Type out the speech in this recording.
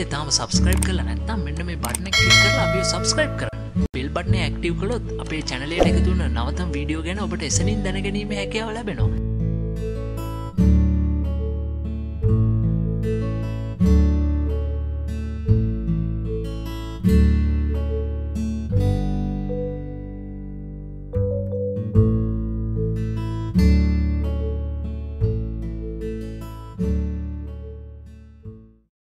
චැනලේ තාම සබස්ක්‍රයිබ් කල නැත්තම් මෙන්න මේ බටන කලික් කරලා අපිව සබස්ක්‍රයිබ් කර බෙල් බට්න ඇක්ටව් කළොත් අපේ චැනලේට එකතුන්න නවතම් වීඩියෝ ගැන ඔබට එසනින් දැනගැනීම හැකයාව ලැබෙනවා.